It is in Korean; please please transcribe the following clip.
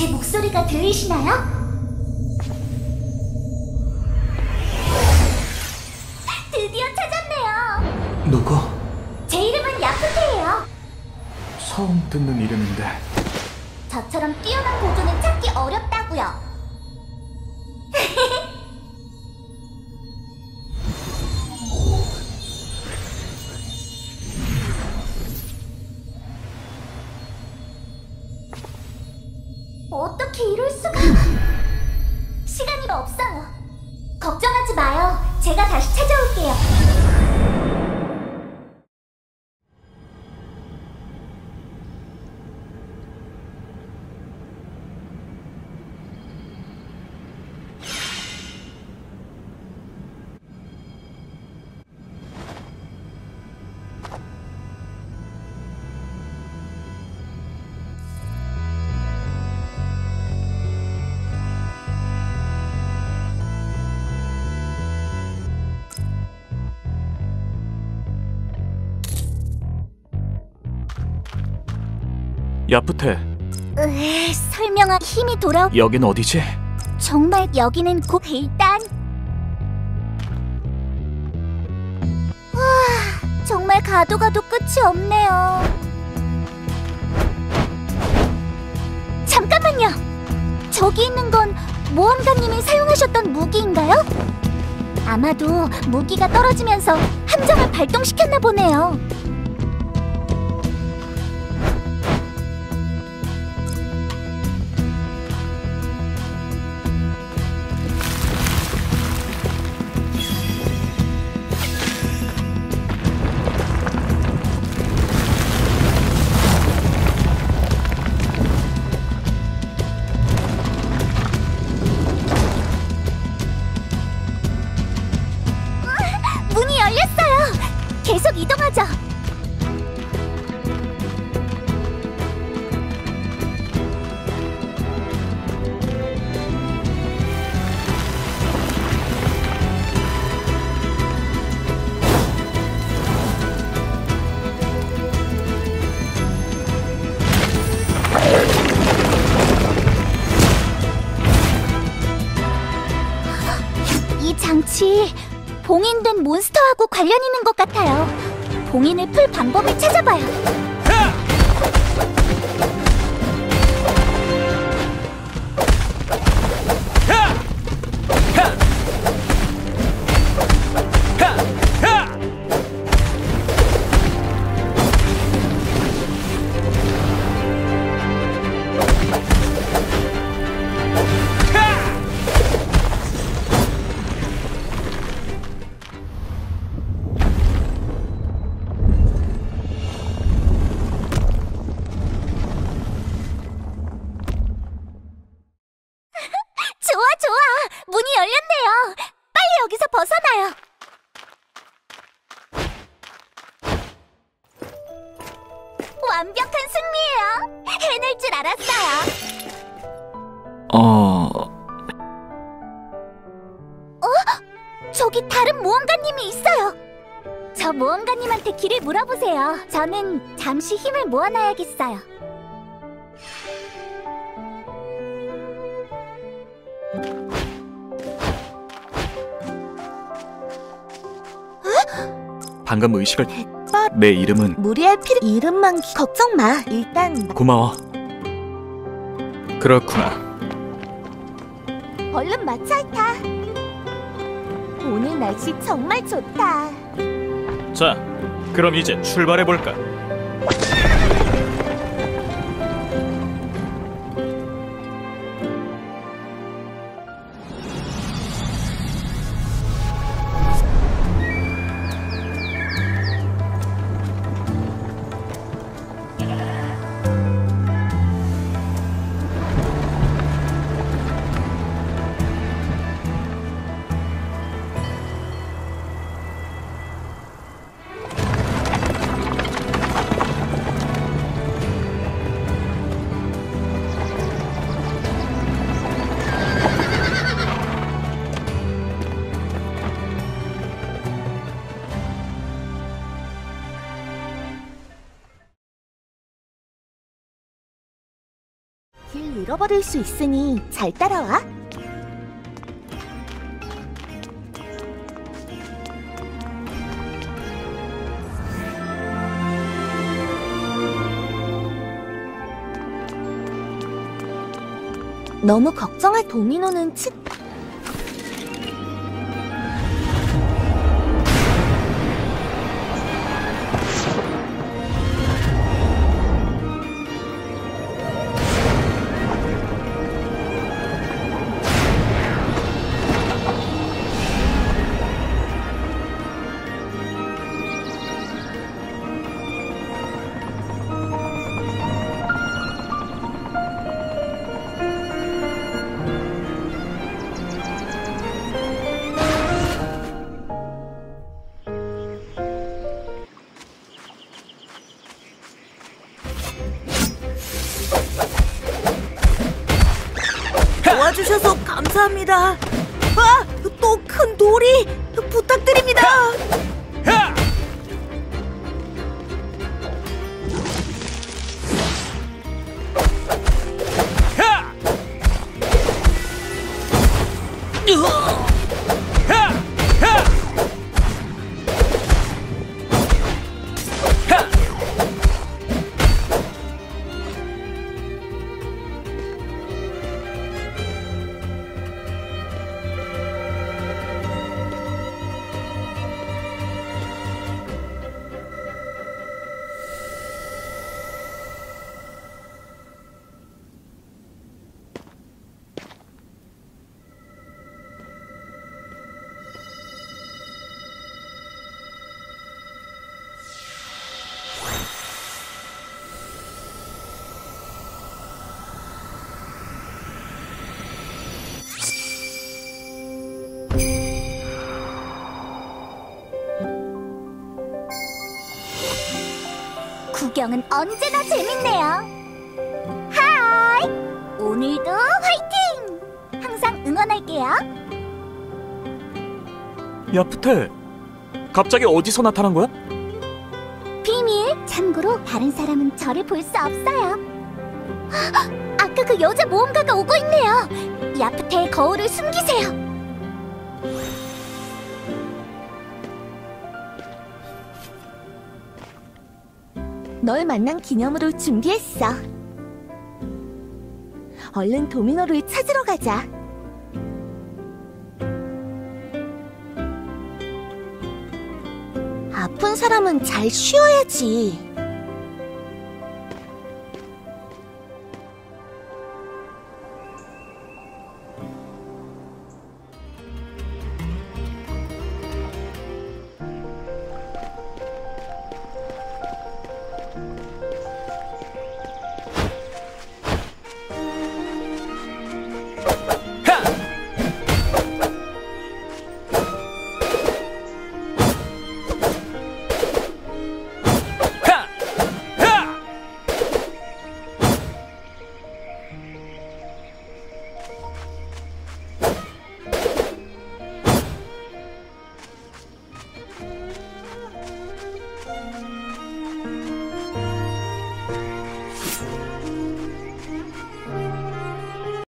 제 목소리가 들리시나요? 드디어 찾았네요. 누구? 제 이름은 야프테예요. 처음 듣는 이름인데 저처럼 뛰어난 보조는 찾기 어렵다고요. 어떻게 이럴 수가? 시간이 없어요. 걱정하지 마요. 제가 다시 찾아올게요. 야프테 으, 설명할 힘이 돌아. 여긴 어디지? 정말 여기는 곧 일단 와 정말 가도 가도 끝이 없네요 잠깐만요 저기 있는 건 모험가님이 사용하셨던 무기인가요? 아마도 무기가 떨어지면서 함정을 발동시켰나 보네요 계속 이동하죠. 이 장치 봉인된 몬스터하고 관련 있는 것 같아요. 봉인을 풀 방법을 찾아봐요. 좋아. 문이 열렸네요. 빨리 여기서 벗어나요. 완벽한 승리예요. 해낼 줄 알았어요. 어... 저기 다른 모험가님이 있어요. 저 모험가님한테 길을 물어보세요. 저는 잠시 힘을 모아놔야겠어요. 방금 의식을 내 이름은 무리할 필요 이름만 기- 걱정 마. 일단 고마워 그렇구나 얼른 마차에 타. 오늘 날씨 정말 좋다. 자 그럼 이제 출발해볼까 길 잃어버릴 수 있으니 잘 따라와. 너무 걱정할 도미노는 치... 도와주셔서 감사합니다. 아, 또 큰 돌이 부탁드립니다. 구경은 언제나 재밌네요. 하이! 오늘도 화이팅! 항상 응원할게요. 야프테, 갑자기 어디서 나타난 거야? 비밀! 참고로 다른 사람은 저를 볼 수 없어요. 헉! 아까 그 여자 모험가가 오고 있네요. 야프테의 거울을 숨기세요. 널 만난 기념으로 준비했어. 얼른 도미노를 찾으러 가자. 아픈 사람은 잘 쉬어야지.